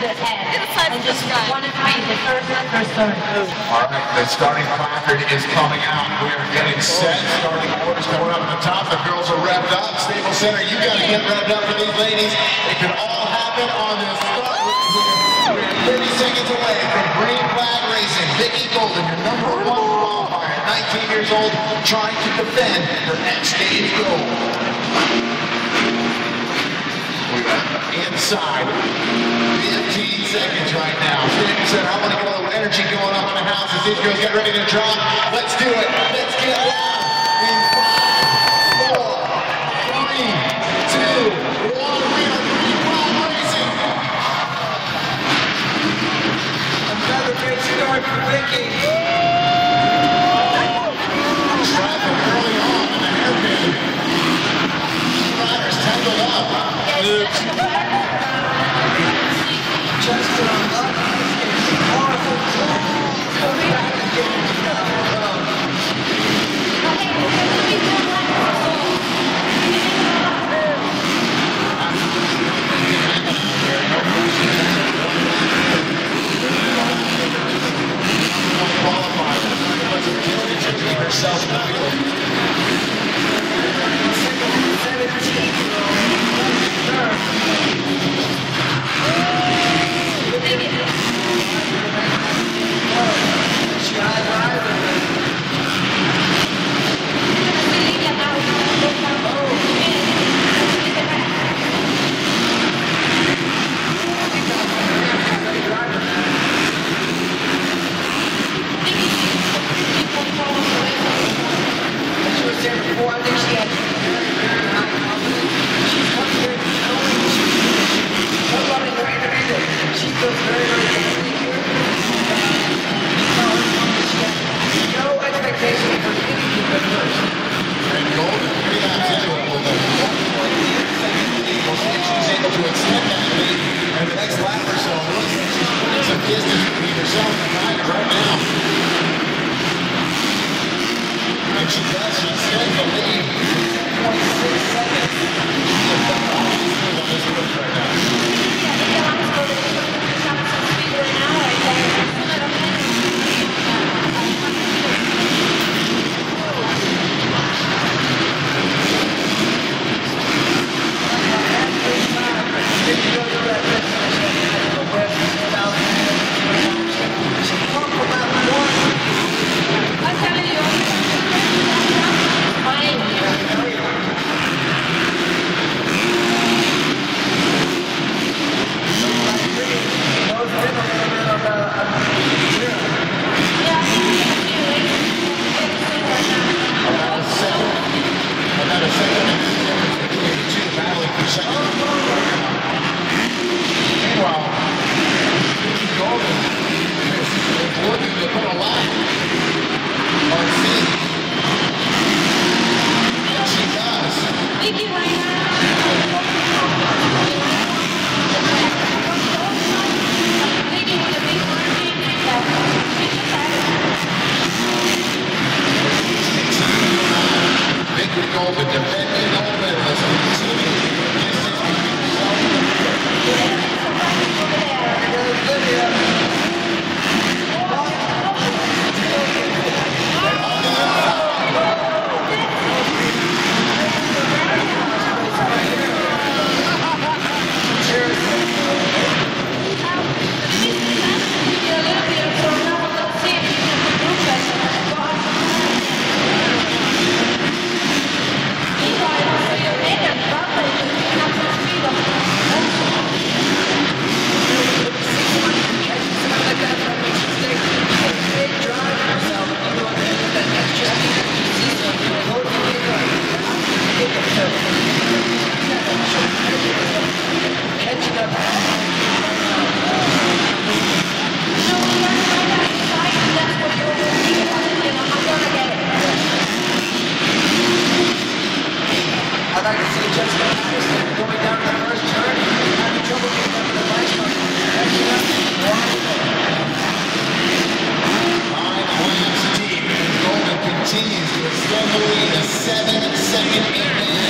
to the head. And just one and three, the third, first third. All right, the starting placard is coming out. We are getting set. Starting orders coming up at the top. The girls are revved up. Staples Center, you got to get revved up for these ladies. It can all happen on this start right here. 30 seconds away from Green Flag Racing. Vicki Golden, your number one qualifier at 19 years old, trying to defend her next stage goal. Inside, 15 seconds right now. Center, I want to get a little energy going up in the house as these girls get ready to drop. Let's do it. Let's get loud. In five, four, three, two, one. We are Green Flag Racing. Another great start for Vicki. Traffic early on in the hairpin. Riders tangled up. Just distance between herself and the rider right now. And she does, she extends the lead. 0.6 seconds. Jackson. Second,